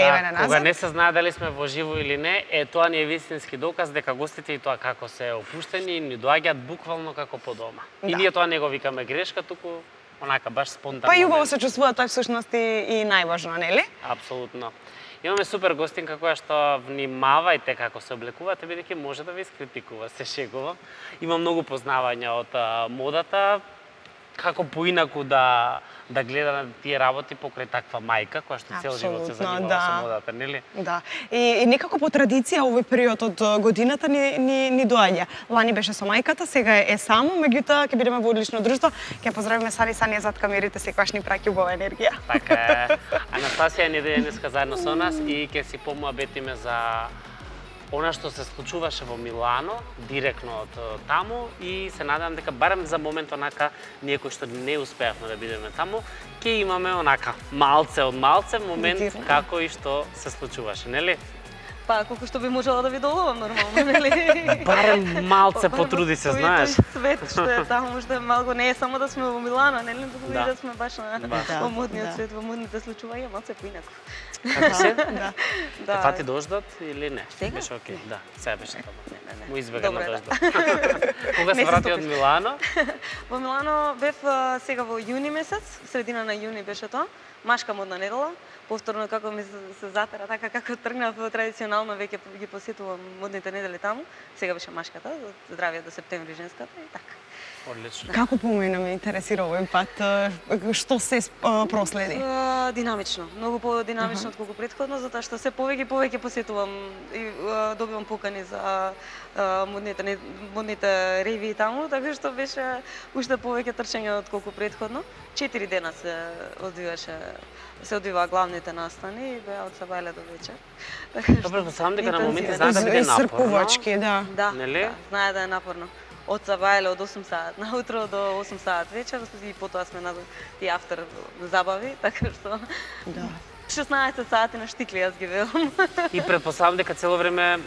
Еве Да, на кога назад. не се знае дали сме во живо или не, е тоа ни е вистински доказ дека гостите и тоа како се опуштени ни доаѓаат буквално како по дома. И Да. ние тоа не го викаме грешка, туку онака баш спонтанно. Па и убаво нели? се чувствува тоа всушност и, и најважно, нели? Апсолутно. Имаме супер гостинка која што внимавајте како се облекувате, бидејќи може да ви искритикува, се шегувам. Има многу познавања од модата, како поинаку да да гледа на тие работи покрај таква мајка која што цел живот се занимава да. со модата, нели? Да. И, и некако по традиција овој период од годината ни, ни, ни доаѓа. Лани беше со мајката, сега е само, меѓутоа ќе бидеме во одлично друштво. Ќе поздравиме Сани Сани зад камерите, секогаш ни праќа убава енергија. Така е. Анастасија не денеска заедно со нас и ќе си помуабетиме за она што се случуваше во Милано, директно од е, таму и се надевам дека барем за момент онака ние кои што не успеавме да бидеме таму, ќе имаме онака малце од малце момент како и што се случуваше, нели? Па, колку што би можела да ви доловам нормално, нели? Барем малце потруди се, знаеш. Свет што е таму, што е малку не е само да сме во Милано, нели, туку Да. и да сме баш на Баш. во Да, модниот да. свет, во модните случувања, малце поинаку. Како се? да. Да. Фати дождот или не? Сега? Беше окей, да, сега беше таму. Не, не, не. Му избега на Добро е, да. дождот. Кога се врати од. Милано? Во Милано бев сега во јуни месец, средина на јуни беше тоа. Машка модна недела. Повторно како ми се, се затера така како тргнав традиционално веќе ги посетувам модните недели таму. Сега беше машката, од здравје до септември женската и така. Одлично. Како помина ме интересира овој пат, што се проследи? А, динамично, многу подинамично uh отколку претходно, затоа што се повеќе и повеќе посетувам и добивам покани за модните модните ревии таму, така што беше уште повеќе трчање отколку претходно. Четири дена се одвиваше се одвиваа главните настани и беа од сабајле до вечер. Така што Добро, сам дека на моменти знае да биде напорно. Исцрпувачки, да. Да, Нели? да, знае да е напорно. Од Сабајле од 8 саат на утро до 8 саат вечер и потоа сме на и автор забави, така што Да. 16 сати на штикли јас ги велам. И предпоставам дека цело време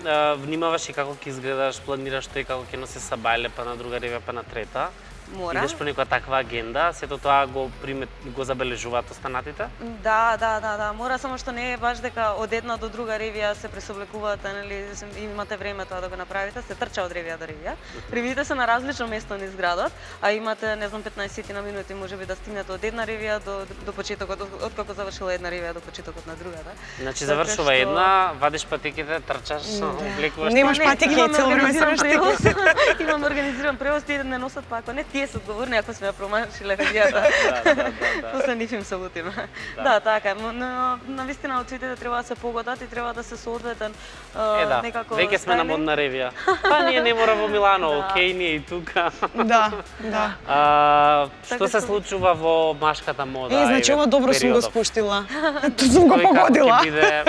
внимаваш и како ќе изгледаш, планираш тој како ќе носи сабајле, па на друга ревија, па на трета. Мора. Идеш по некоја таква агенда, сето тоа го примет, го забележуваат останатите? Да, да, да, да. Мора само што не е баш дека од една до друга ревија се пресобликуваат, нели, се- имате време тоа да го направите, се трча од ревија до ревија. Ревиите се на различно место низ градот, а имате, не знам, 15 на минути можеби да стигнете од една ревија до до почетокот, од- откако завршила една ревија до почетокот на другата. Значи завршува што- една, вадиш патиките, трчаш, облекуваш. Немаш Па не, патики и имаме цело време превоз. Имаме организиран превоз, тие не носат па ако не, тие се одговорни ако сме ја промашиле ревијата. да, да, да, да. После се лутиме. Да. Да, така е. Но, но навистина outfitите треба да се погодат и треба да се соодветен Е, да, некако веќе сме на модна ревија. Па ние не мора во Милано, Да. окей, ние и тука. Да, да. А, што Така се што- случува во машката мода? Е, значи ова добро сум го спуштила. Ту сум го Тој како погодила. ќе биде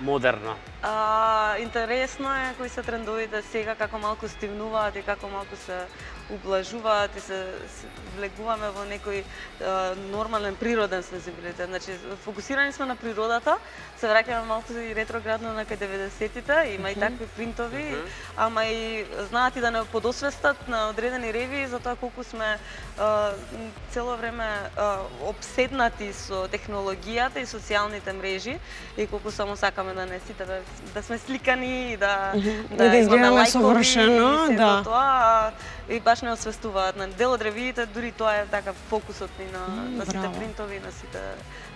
модерно. А, интересно е кои се трендовите сега, како малку стивнуваат и како малку се ублажуваат и се, се влегуваме во некој а, нормален природен сензибилитет. Значи, фокусирани сме на природата, се враќаме малку и ретроградно на кај 90-тите, има и такви принтови, ама и знаат и да не подосвестат на одредени ревии за тоа колку сме а, цело време а, обседнати со технологијата и социјалните мрежи и колку само сакаме да не сите да, да сме сликани и да И да имаме изгледаме лајкови совршено, и да. тоа и баш не освестуваат на дел од ревиите дури тоа е така фокусот ни на, на сите браво. принтови на сите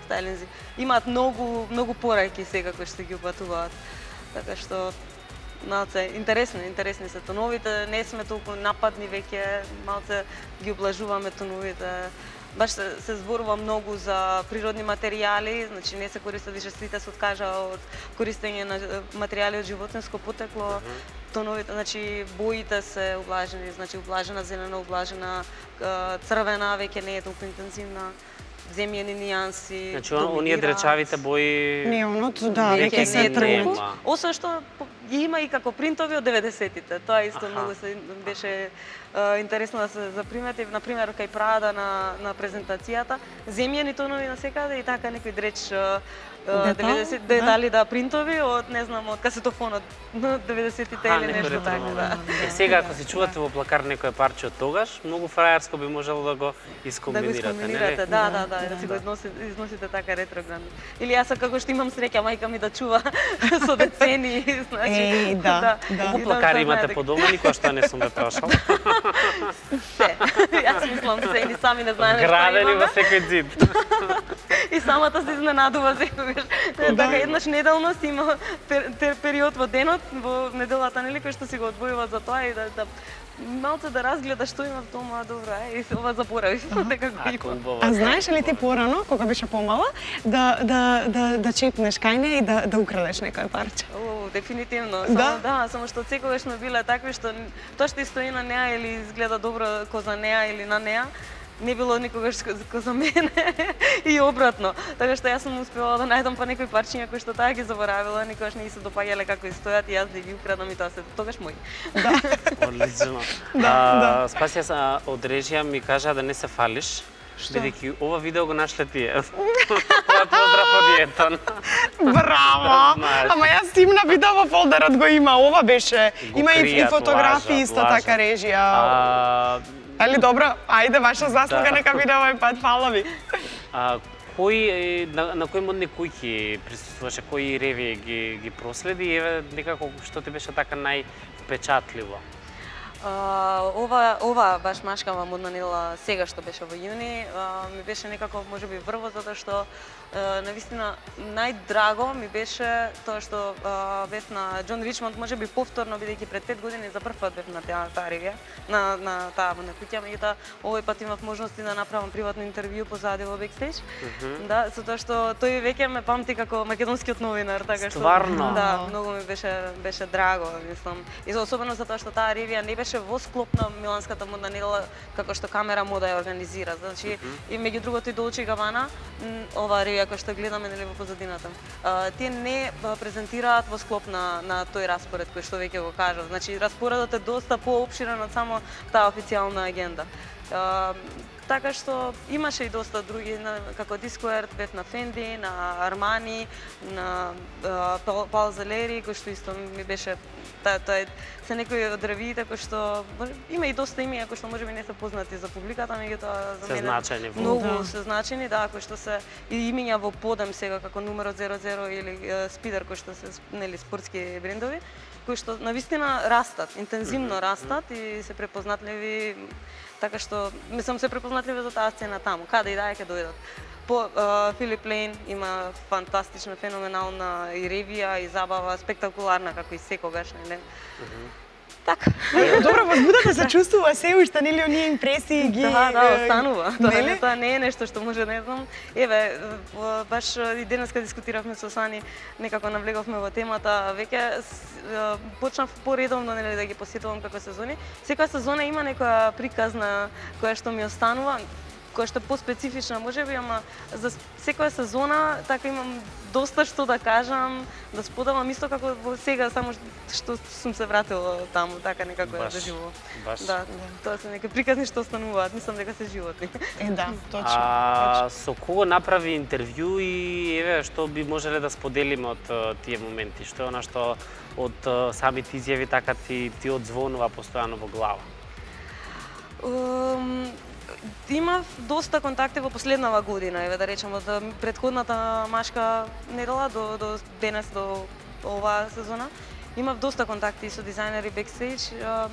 стайлинзи имаат многу многу пораки сега кои што ги упатуваат така што малце интересни, интересни се тоновите, не сме толку нападни веќе, малце ги облажуваме тоновите. Баш се, се зборува многу за природни материјали, значи не се користат више сите се откажа од користење на материјали од животинско потекло. Тоновите, значи боите се облажени, значи облажена зелена, облажена црвена, веќе не е толку интензивна земјени нијанси. Значи, он- оние дречавите бои... Неонот, да, Веќе се. Нема. Освен што ги има и како принтови од 90-тите. Тоа исто Аха. многу се беше е, интересно да се запримети, на пример кај Прада на на презентацијата, земјени тонови на секаде и така некој дреч а, Детал, 90 да. детали да принтови од не знам од касетофонот на 90-тите Ха, или нешто така, да. Е, сега, ако си чувате во плакар некој парче од тогаш, многу фрајерско би можело да го Да го искомбинирате, искомбинирате, нели? да, да, да, да, си го износите, износите така ретроградно. Или јас како што имам среќа мајка ми да чува со децени, значи. Еј, да, да. Колку И плакари да имате по дома, никоја што не сум ве прашал. се. Јас мислам се, ни сами не знаеме што Градени во имаме. секој зид. И самата се изненадува секогаш. Така еднаш неделно си има пер, тер, период во денот, во неделата, нели, кој што си го одвојува за тоа и да, да малце да разгледа што има в дома, добро, е, и ова заборавив, дека го Ако има. убаво. А знаеш ли ти порано, кога беше помала, да, да, да, да чепнеш кај неа и да, да украдеш некој парче? О, дефинитивно. Да? Само, да, само што секогаш сме биле такви што тоа што и стои на неа или изгледа добро ко за неа или на неа, не било никогаш ко ко за мене и обратно. Така што јас сум успевала да најдам па некои парчиња кои што таа ги заборавила, никогаш не ги се допаѓале како и стојат и јас да ги украдам и тоа се тогаш мој. Одлично. Да, а, Спасија а, од режија ми кажа да не се фалиш. Што? Бидејќи ова видео го нашле тие. Твојот поздрав од Јетон. Браво! Ама јас тимна видео во фолдерот го има, ова беше. Го има и, фотографии исто така режија. Али добро, ајде ваша заслуга Да. нека биде овој пат, фала ви. а, кои е, на, на кои модни куќи присуствуваше, кои реви ги ги проследи и еве некако што ти беше така највпечатливо? Ова ова баш машкава модна недела сега што беше во јуни, ми беше некако можеби врво затоа што а, навистина најдраго ми беше тоа што бев на Џон Ричмонд можеби повторно бидејќи пред 5 години за прв пат бев на таа ревија, на на таа модна куќа, меѓутоа овој пат имав можности да направам приватно интервју позади во бекстејдж. Да, затоа што тој веќе ме памти како македонскиот новинар, така што Стварно? Да, многу ми беше беше драго, мислам. И особено затоа што таа ревија не беше во склоп на Миланската модна недела како што камера мода ја организира. Значи и меѓу другото и Долче и Габана, м, ова ревија која што гледаме нели во позадината. А, тие не презентираат во склоп на на тој распоред кој што веќе го кажав. Значи распоредот е доста поопширен од само таа официјална агенда. А, така што имаше и доста други, на, како Discord, бев на Fendi, на Armani, на а, Пал- Palzelleri, кој што исто ми беше та, тоа е се некои од ревиите кои што има и доста имиња кои што можеби не се познати за публиката, меѓутоа за мене значајни во- многу Да. се значени, да, кои што се и имиња во подем сега како numero 00 или Спидер кои што се нели спортски брендови кои што навистина растат, интензивно растат и се препознатливи така што мислам се препознатливи за таа сцена таму, каде и да е ќе дојдат. По а, Филип Лейн има фантастична, феноменална и ревија и забава, спектакуларна како и секогаш, нели? Така. Добро, возбудата се чувствува се уште, нели, оние импресии ги... Да, да, останува. Тоа, нели? не, тоа не е нешто што може, не знам. Еве, баш и денеска дискутиравме со Сани, некако навлеговме во темата, веќе почнав поредовно нели да ги посетувам како сезони. Секоја сезона има некоја приказна која што ми останува, која што е поспецифична можеби, ама за секоја сезона така имам доста што да кажам, да споделам исто како во сега само што сум се вратила таму, така некако Баш, доживувам. баш. Да, тоа се некои приказни што остануваат, мислам дека се животни. Е, да, точно. А, со кого направи интервју и еве што би можеле да споделиме од тие моменти? Што е она што од самите изјави така ти ти одзвонува постојано во глава? Um, имав доста контакти во последнава година, еве да речеме од предходната машка недела до до денес до оваа сезона. Имав доста контакти со дизајнери бекстејдж.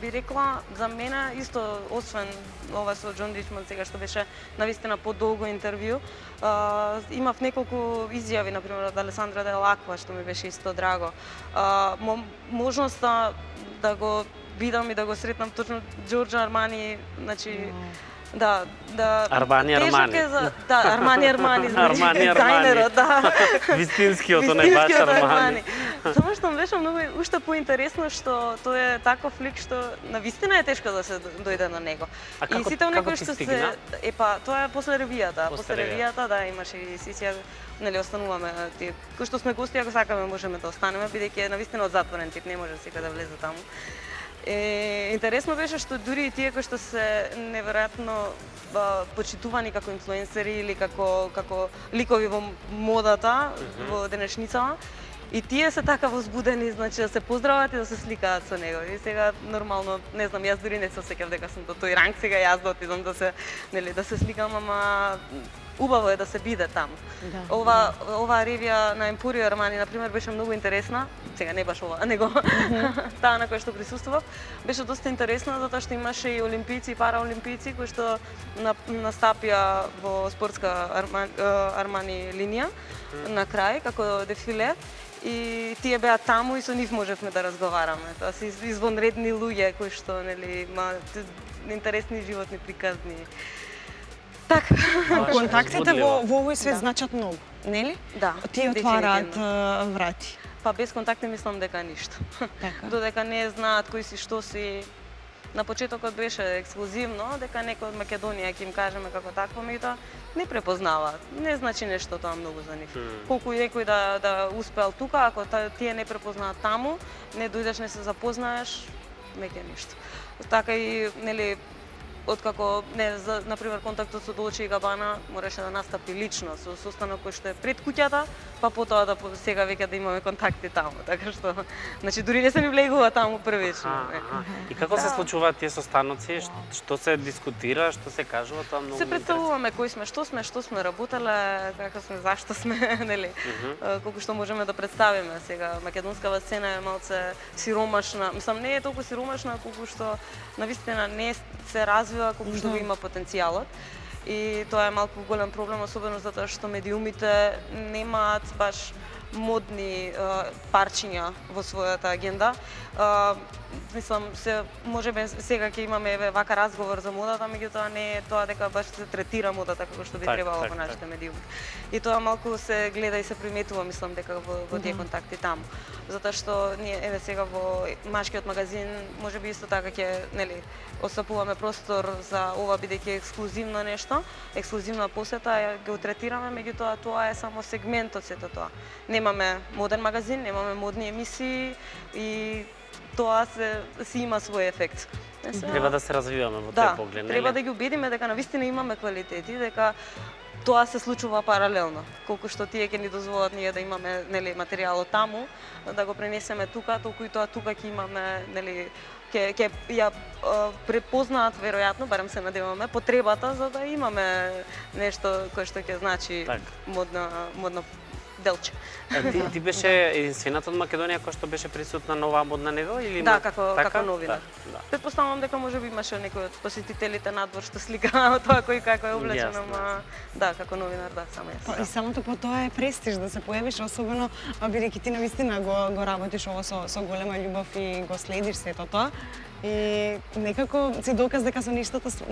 би рекла за мене исто освен ова со Џон Ричмонд сега што беше навистина подолго интервју, а, имав неколку изјави на пример од Алесандра Делаква, што ми беше исто драго. А, можноста да го видам и да го сретнам точно Џорџ Армани, значи Да, да. Армани, Армани. Е за, да, Армани Армани, значи Армани, Армани. дизајнерот, да. Вистинскиот, онај баш Армани. Само што ми беше многу уште поинтересно што тој е таков лик што на вистина е тешко да се дојде на него. А како- и сите оние како кои ти што се е па тоа е после ревијата, После после ревијата. ревијата да имаше и сесија нели остануваме тие кои што сме гости ако сакаме можеме да останеме бидејќи е навистина од затворен тип, не може секој да влезе таму. Е, интересно беше што дури и тие кои што се неверојатно ба, почитувани како инфлуенсери или како како ликови во модата во денешницава, И тие се така возбудени, значи да се поздрават и да се сликаат со него. И сега нормално, не знам, јас дури не се сеќав дека сум до тој ранг, сега јас да отидам да се, нели, да се сликам, ама убаво е да се биде таму. Да, ова ова ревија на Emporio Armani на пример беше многу интересна. Сега не баш ова, него таа на која што присуствував, беше доста интересна затоа што имаше и олимпици и параолимпици кои што на, настапија во спортска Армани, Армани линија на крај како дефиле и тие беа таму и со нив можевме да разговараме. Тоа се извонредни луѓе кои што нели има интересни животни приказни. Така. Контактите во, во овој свет Да. значат многу, нели? Да. Тие отвараат врати. Па без контакти мислам дека ништо. Така. Додека не знаат кои си што си на почетокот беше ексклузивно дека некој од Македонија ќе им кажеме како такво, меѓутоа не препознаваат. Не значи нешто тоа многу за нив. Мм. Колку и некој да да успеал тука, ако та, тие не препознаат таму, не дојдеш не се запознаеш, меќе ништо. Така и нели откако не за на пример контактот со Долче и Габана мораше да настапи лично со состанок кој што е пред куќата, па потоа да сега веќе да имаме контакти таму, така што значи дури не се ми влегува таму првично. Аха, е. аха. И како се Да. случуваат тие состаноци? Што, што се дискутира, што се кажува, тоа многу Се ме представуваме кои сме, што сме, што сме работеле, како сме, зашто сме, нели? Мгм. Е, колку што можеме да представиме сега. Македонскава сцена е малце сиромашна. Мислам, не е толку сиромашна колку што навистина не се развива колку што го има потенцијалот. И тоа е малку голем проблем, особено затоа што медиумите немаат баш модни парчиња во својата агенда. Мислам, се можеме сега ќе имаме еве вака разговор за модата, меѓутоа не е тоа дека баш се третира модата како што би Так, требало так, во нашите так. медиуми. И тоа малку се гледа и се приметува, мислам дека во, во тие контакти таму. Затоа што ние еве сега во машкиот магазин можеби исто така ќе нели осапуваме простор за ова бидејќи е ексклузивно нешто, ексклузивна посета ја го третираме, меѓутоа тоа е само сегмент од сето тоа. Немаме моден магазин, немаме модни емисии и тоа се си има свој ефект. Е, сега- Треба да се развиваме во да, тој поглед, треба да ги убедиме дека навистина имаме квалитети, дека тоа се случува паралелно. Колку што тие ќе ни дозволат ние да имаме нели материјалот таму, да го пренесеме тука, толку и тоа тука ќе имаме нели ќе ќе ја препознаат веројатно, барем се надеваме, потребата за да имаме нешто кое што ќе значи Так. модна модно делче. Ти, ти беше единствената од Македонија која што беше присутна на оваа модна недела или Да, како така? како новинар. Да, да. Предпоставувам дека може би имаше некој од посетителите надвор што слика тоа кој како е облечен, ама да, како новинар, да, само Па, јас. И самото по тоа е престиж да се појавиш, особено а, бидејќи ти навистина го, го работиш ово со, со голема љубов и го следиш сето тоа. И некако си доказ дека со ништата с-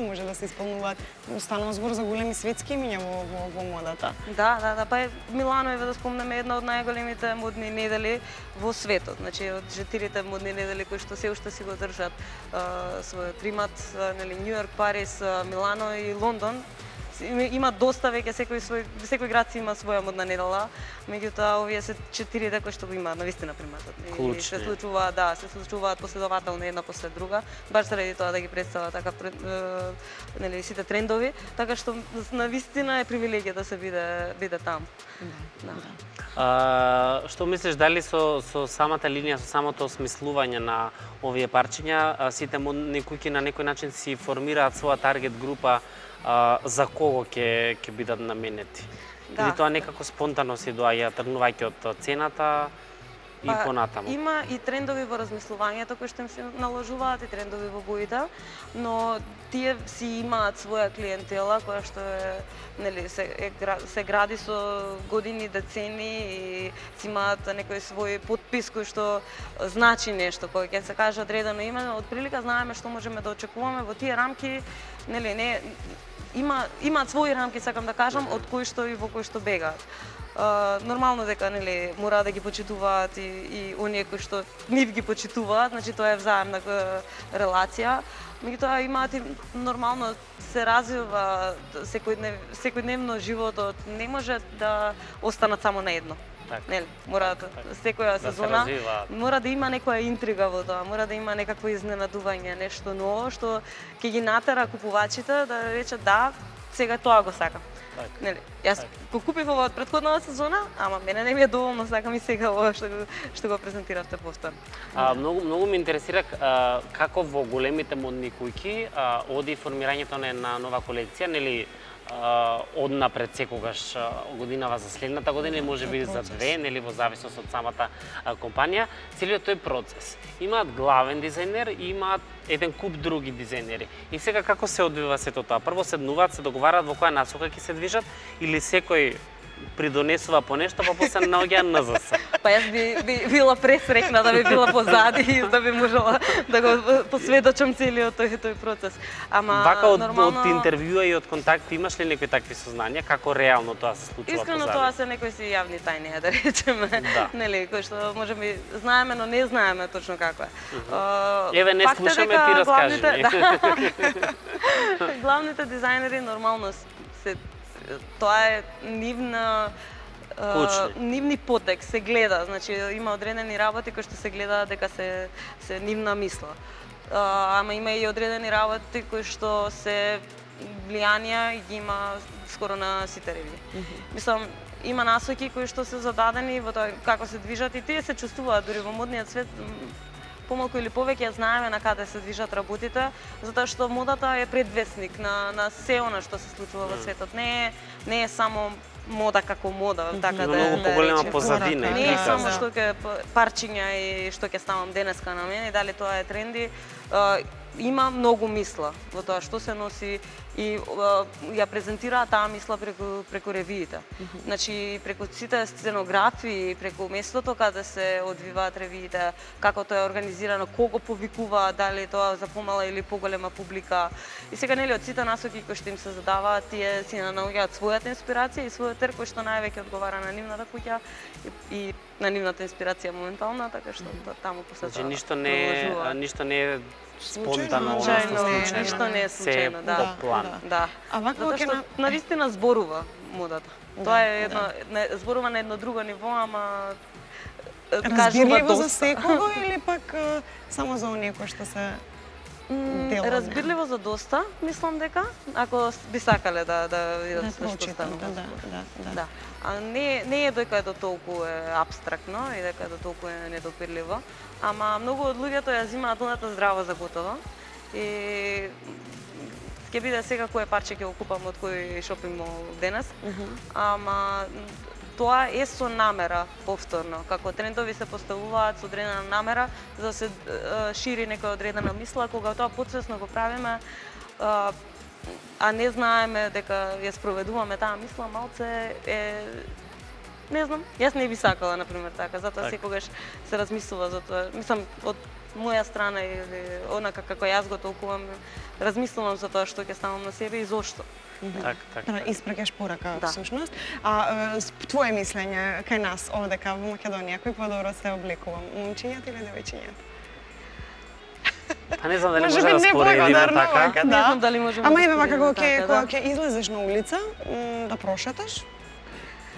може да се исполнуваат. Станува збор за големи светски имиња во, во, во модата. Да, да, да, па е Милано еве да спомнеме една од најголемите модни недели во светот. Значи од четирите модни недели кои што се уште си го држат својот примат, нели Њу Йорк, Париз, Милано и Лондон, има- има доста веќе секој свој секој град си има своја модна недела, меѓутоа овие се четирите кои што го имаат навистина приматот. И се случуваат, да, се случуваат последователно една после друга, баш заради тоа да ги представат така нели сите трендови, така што навистина е привилегија да се биде биде таму. Да. А, што мислиш дали со со самата линија, со самото осмислување на овие парчиња, сите модни куќи на некој начин си формираат своја таргет група а, за кого ќе ќе бидат наменети? Да. Или тоа некако спонтано си доаѓа тргнувајќи од цената и Па, понатаму? Има и трендови во размислувањето кои што им се наложуваат и трендови во боите, но тие си имаат своја клиентела која што е нели се е, се гради со години, децени и си имаат некој свој подпис кој што значи нешто, кој ќе се каже одредено име, од прилика знаеме што можеме да очекуваме во тие рамки, нели не има имаат своји рамки сакам да кажам од кои што и во кои што бегаат. Uh, нормално дека нели мора да ги почитуваат и, и оние кои што нив ги почитуваат, значи тоа е взаемна релација. Меѓутоа имаат и нормално се развива секојднев, секојдневно животот, не може да останат само на едно. Така. Нели, мора Така, така. секоја Да се сезона развиваат. мора да има некоја интрига во тоа, мора да има некакво изненадување, нешто ново што ќе ги натера купувачите да речат да, сега тоа го сакам. Така. Нели, јас Така. го купив ова од претходната сезона, ама мене не ми е доволно, сакам и сега ова што го, што го презентиравте повторно. А, многу многу ме интересира а, како во големите модни куќи а, оди формирањето на една нова колекција, нели однапред секогаш годинава за следната година или може би за две, нели во зависност од самата компанија, целиот тој процес. Имаат главен дизајнер и имаат еден куп други дизајнери. И сега како се одвива сето тоа? Прво седнуваат, се договараат во која насока ќе се движат или секој придонесува по нешто, па после наоѓа НЗС. Па јас би, би била пресрекна да би била позади и да би можела да го посведочам целиот тој тој процес. Ама Вака од, нормално од интервјуа и од контакти имаш ли некои такви сознанија како реално тоа се случува Искрено позади? тоа се некои си јавни тајни, да речеме. Да. Нели, кои што можеби знаеме, но не знаеме точно како е. А, Еве, не слушаме, дека ти раскажи главните-. Да. главните дизајнери нормално се тоа е нивна нивни потек се гледа, значи има одредени работи кои што се гледа дека се се нивна мисла. А, ама има и одредени работи кои што се влијанија и ги има скоро на сите ревии. Мислам, има насоки кои што се зададени во тоа како се движат и тие се чувствуваат дури во модниот свет помалку или повеќе знаеме на каде се движат работите, затоа што модата е предвесник на на се она што се случува во светот. Не е не е само мода како мода, така да многу да поголема позадина. Не да, само да. што ќе парчиња и што ќе ставам денеска на мене, дали тоа е тренди. Има многу мисла во тоа што се носи и а, ја презентираат таа мисла преку преку ревиите. Значи преку сите сценографии, преку местото каде се одвиваат ревиите, како тоа е организирано, кого повикуваат, дали тоа за помала или поголема публика. И сега нели од сите насоки кои што им се задаваат, тие си наоѓаат својата инспирација и својот тер кој што највеќе одговара на нивната куќа и, и на нивната инспирација моментална, така што та- таму после Значи тоа ништо не ништо не е спонтано, Случајно, Случајно, случајно. ништо не е случајно, да. по план. Да. Да. А вака Затоа ќе што на- на вистина зборува модата. Да, Тоа е едно, да. не, зборува на едно друго ниво, ама Разбирливо за секого или пак само за оние кои што се Разбирливо за доста, мислам дека, ако би сакале да да видат да што станува. да, да, да, да. Да. А не, не е дека е до толку е абстрактно и дека е до толку е недопирливо, ама многу од луѓето ја земаат оната здраво за готово. И ќе биде сега кое парче ќе го купам од кој шопинг мол денес. Ама тоа е со намера повторно, како трендови се поставуваат со одредена намера за да се шири некоја одредена мисла, кога тоа подсвесно го правиме, а, не знаеме дека ја спроведуваме таа мисла, малце е не знам, јас не би сакала на пример така, затоа Така. секогаш се размислува за тоа. Мислам од моја страна или онака како јас го толкувам, размислувам за тоа што ќе ставам на себе и зошто. Так, так. Да, испракаш порака Да. всушност. А твое мислење кај нас овдека во Македонија кој подобро се обликува, момчињата или девојчињата? Па не знам дали Може може да споредиме така. вака, Не знам дали можеме Ама да еве вака кога ќе кога ќе излезеш на улица да прошеташ,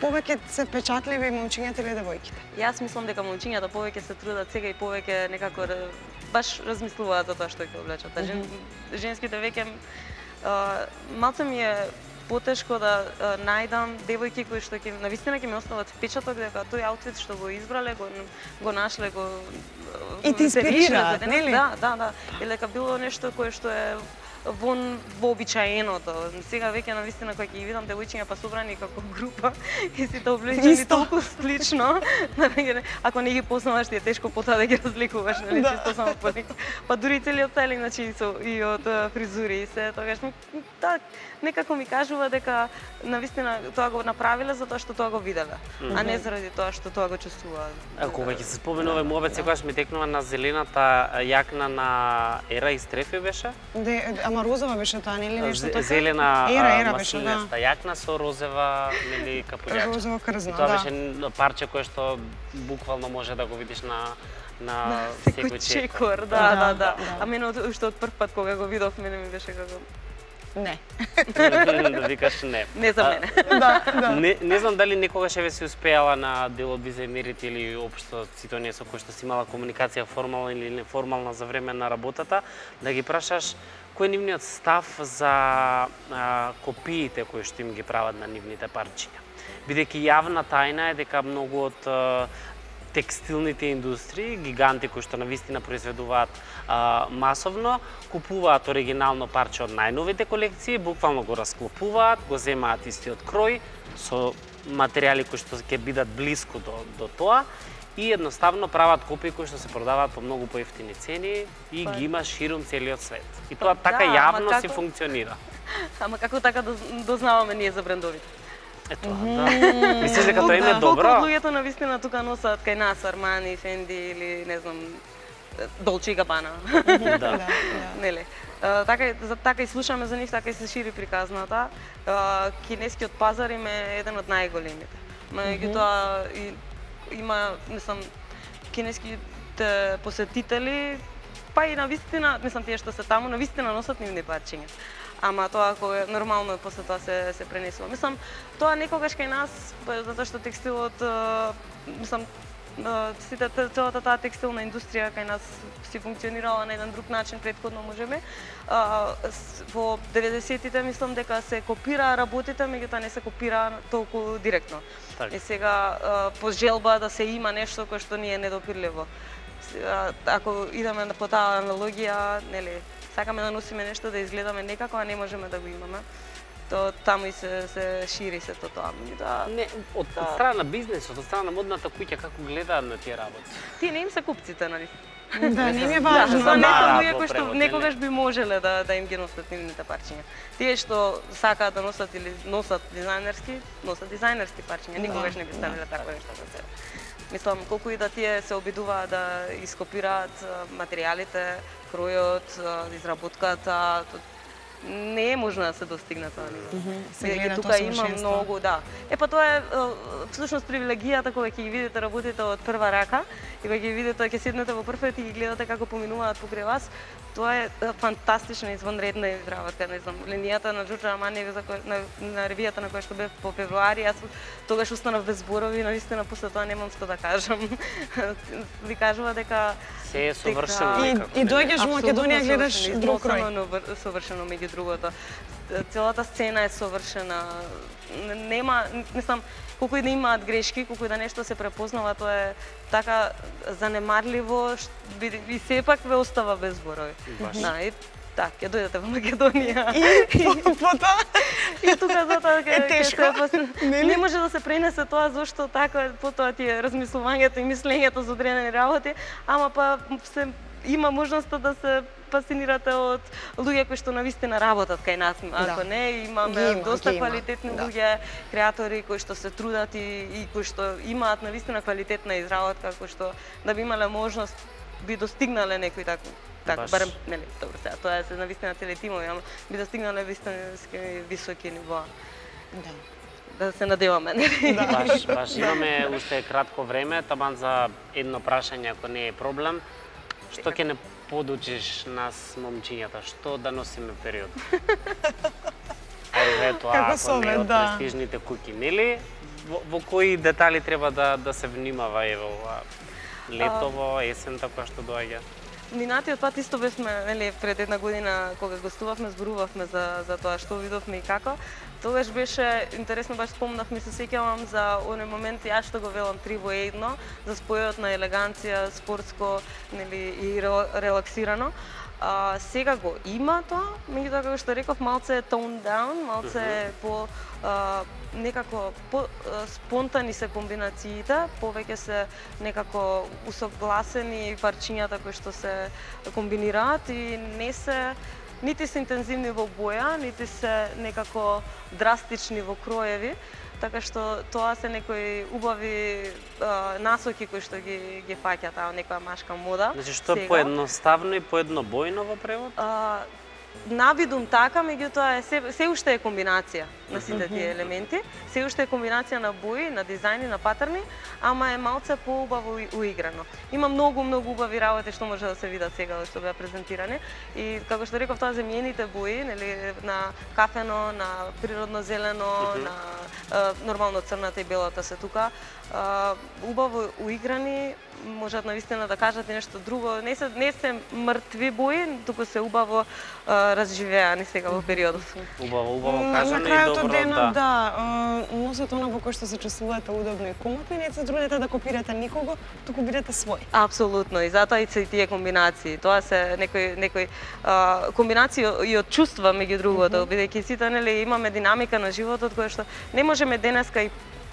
повеќе се печатливи момчињата или девојките? Јас мислам дека момчињата повеќе се трудат сега и повеќе некако баш размислуваат за тоа што ќе облечат. А жен, женските веќе малце ми е потешко да најдам девојки кои што ќе навистина ќе ми остават впечаток дека тој аутфит што го избрале, го го нашле, го И те инспирираат, денес. нели? Да, да, да. Или дека било нешто кое што е вон вообичаеното. Сега веќе на вистина кога ќе ги видам девојчиња па собрани како група и сите облечени Исто. толку слично, да веќе не- ако не ги познаваш ти е тешко потоа да ги разликуваш, нели Да. чисто само по лик. Па дури целиот стајлинг, значи и со и од фризури и се, тогаш ми да, некако ми кажува дека на вистина тоа го направиле затоа што тоа го виделе, а не заради тоа што тоа го чувствуваат. А кога ќе се спомне овој мобет, секогаш ми текнува на зелената јакна на Ера и Стрефи беше. Де, ама розова беше таа нели нешто така? Зелена Ера, ера беше, да. јакна со розева нели капулјачка. Розово крзно, И тоа да. беше парче кое што буквално може да го видиш на на Секој чекор, Да, да, да, да. да. А мене уште од прв пат кога го видов, мене ми беше како Не. да викаш не. Не за А, мене. да, да. Не, не знам дали некогаш еве си успеала на дел од дизајнерите или општо сите оние со кои што си имала комуникација формална или неформална за време на работата, да ги прашаш кој е нивниот став за а, копиите кои што им ги прават на нивните парчиња. Бидејќи јавна тајна е дека многу од а, текстилните индустрии, гиганти кои што навистина произведуваат а, масовно, купуваат оригинално парче од најновите колекции, буквално го расклопуваат, го земаат истиот крој со материјали кои што ќе бидат блиску до, до тоа и едноставно прават копии кои што се продаваат по многу поевтини цени и Па. ги има ширум целиот свет. И тоа Па така да, јавно си како- функционира. Ама како така доз- дознаваме ние за брендовите? Ето, да. Мислиш дека тоа им е Да. добро? Колку од луѓето на вистина тука носат кај нас Армани, Фенди или не знам Долче и Габана. Да. да, да. Нели? А, така и- за така и слушаме за нив, така и се шири приказната. А, Кинескиот пазар им е еден од најголемите. Меѓутоа и има, мислам, кинеските посетители, па и на вистина, мислам тие што се таму, на вистина носат нивни парчиња. Ама тоа е нормално после тоа се се пренесува. Мислам, тоа некогаш кај нас, затоа што текстилот, мислам, сите целата таа текстилна индустрија кај нас си функционирала на еден друг начин предходно можеме. Во 90-тите мислам дека се копираа работите, меѓутоа не се копираа толку директно. Така. И сега по желба да се има нешто кое што ни е недопирливо. Ако идеме на- по таа аналогија, нели, сакаме да носиме нешто да изгледаме некако, а не можеме да го имаме. То таму и се се шири се тоа. Меѓутоа, Не, од, од страна на бизнисот, од страна на модната куќа како гледаат на тие работи. тие не им се купците, нали? Да, не ми е Да, важно. Да, луѓе во кои што некогаш би можеле да да им ги носат нивните парчиња. Тие што сакаат да носат или носат дизајнерски, носат дизајнерски парчиња, никогаш не би ставиле такво нешто за себе. Мислам, колку и да тие се обидуваат да ископираат материјалите, кројот, изработката, не е можно да се достигне тоа ниво. Се гледа тука има многу, да. Е па тоа е всушност привилегијата кога ќе ги видите работите од прва рака и кога ќе ги видите ќе седнете во првиот и ги гледате како поминуваат покрај вас, тоа е е, фантастична извонредна изработка, не знам, линијата на Џорџо Аманиеви за која, на, на ревијата на која што бев по февруари, јас тогаш останав без зборови, навистина после тоа немам што да кажам. Ви кажува дека Се е совршено И, и доаѓаш во Македонија гледаш совршено, друг износено, вр- совршено меѓу другото. Целата сцена е совршена. Нема, мислам, колку и да имаат грешки, колку и да нешто се препознава, тоа е така занемарливо и сепак ве остава без зборови. Да, и так, ќе дојдете во Македонија. И по- потоа И тука затоа ќе Е, тешко, се нели? не може да се пренесе тоа зошто така потоа ти е размислувањето и мислењето за одредени работи, ама па се има можноста да се фасцинирате од луѓе кои што навистина работат кај нас. Ако Да. не, имаме има, доста има, квалитетни да. луѓе, креатори кои што се трудат и, и кои што имаат навистина квалитетна изработка, кои што да би имале можност би достигнале некој таков така, Баш. барем, нели, добро сега, тоа е навистина цели тимови, ама би достигнале вистински високи нивоа. Да. Да се надеваме, нели? Баш, баш имаме уште кратко време, таман за едно прашање ако не е проблем. Што ќе не подучиш нас момчињата, што да носиме период? Ајде тоа, Како ако не совет, од да. престижните куќи, нели? Во, во кои детали треба да да се внимава еве ова летово, есента која што доаѓа? Минатиот пат исто бевме, нели, пред една година кога гостувавме, зборувавме за за тоа што видовме и како. Тогаш беше интересно, баш спомнав, ми се сеќавам за оној момент јас што го велам три во едно, за спојот на елеганција, спортско, нели, и ре- релаксирано. А, сега го има тоа, меѓутоа како што реков, малце е tone down, малце е по а, некако по а, спонтани се комбинациите, повеќе се некако усогласени парчињата кои што се комбинираат и не се нити се интензивни во боја, нити се некако драстични во кроеви, така што тоа се некои убави а, насоки кои што ги ги фаќа таа некоја машка мода. Значи што е поедноставно и поеднобојно во превод? А, навидум така, меѓутоа е се, се уште е комбинација на сите тие елементи, се уште е комбинација на бои, на дизајни, на патерни, ама е малце поубаво уиграно. Има многу многу убави работи што може да се видат сега што беа презентирани и како што реков тоа земјените бои, нели на кафено, на природно зелено, на нормално црната и белата се тука. Убаво уиграни, можат навистина да кажат и нешто друго. Не се не се мртви бои, туку се убаво а, разживеани сега во периодот. Убаво, убаво На кажано и крајот добро, од денот, да. да, а, носете она во кој што се чувствувате удобно и комотно и не се трудете да копирате никого, туку бидете свој. Апсолутно, и затоа и се и тие комбинации. Тоа се некои некои а, комбинации и од чувства меѓу другото, бидејќи сите нели имаме динамика на животот која што не можеме денеска и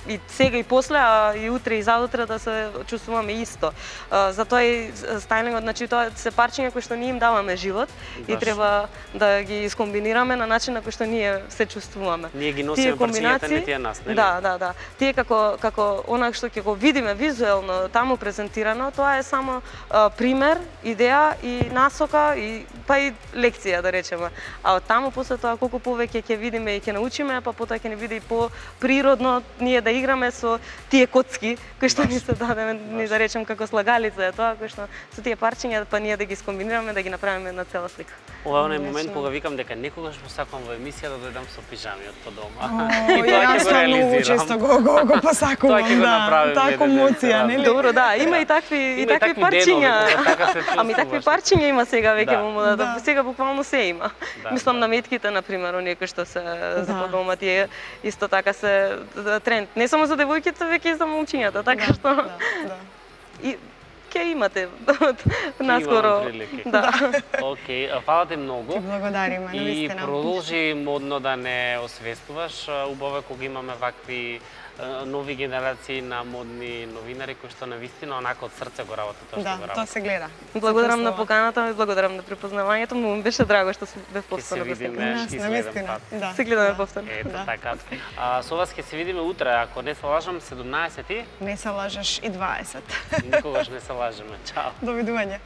и сега и после, а и утре и заутре да се чувствуваме исто. Затоа и стајлингот, значи тоа се парчиња кои што ние им даваме живот и Баш. треба да ги искомбинираме на начин на кој што ние се чувствуваме. Ние ги носиме парчињата, не тие нас, нели? Да, да, да. Тие како како она што ќе го видиме визуелно таму презентирано, тоа е само а, пример, идеја и насока и па и лекција да речеме. А од таму после тоа колку повеќе ќе видиме и ќе научиме, па потоа ќе ни биде и по природно ние да играме со тие коцки кои што ни се дадеме, ни да речем како слагалица е тоа кои што со тие парчиња па ние да ги скомбинираме, да ги направиме една цела слика. Ова е онај момент кога викам дека некогаш му сакам во емисија да дојдам со пижамиот по дома. О, и тоа ќе јас го тоа многу реализирам. често го, го, го посакувам, Тоа ќе го да. комоција, да. нели? Добро, да, има и такви и такви парчиња. така Ами такви парчиња има сега веќе Да. во модата. Да. Сега буквално се има. Да, Мислам да. на метките на пример, оние кои што се за Да. по дома тие исто така се да, тренд. Не само за девојките, веќе и за момчињата, така Да, што да, да. и ќе имате наскоро. Да. Океј, а, фала ти многу. Ти благодариме, И продолжи модно да не освестуваш. Убаво кога имаме вакви нови генерации на модни новинари кои што навистина онака од срце го работат тоа што Да, го тоа работат. се гледа. Благодарам Се на поканата, и благодарам на препознавањето, му беше драго што бев се повторно да видиме и навистина, следен пат. Да. Се гледаме да. повторно. Ето Да. така. А, со вас ќе се видиме утре, ако не се лажам, 17 Не се лажеш и 20. Никогаш не се лажеме. Чао. Довидување.